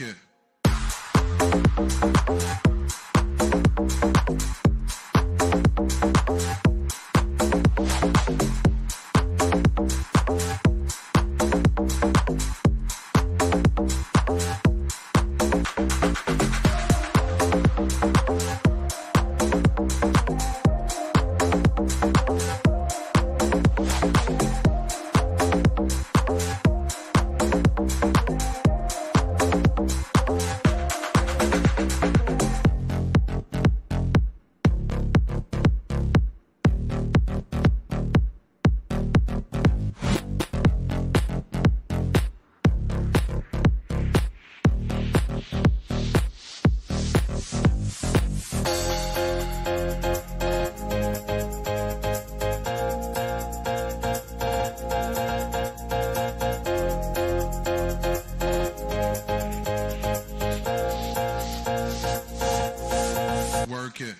Work Work it.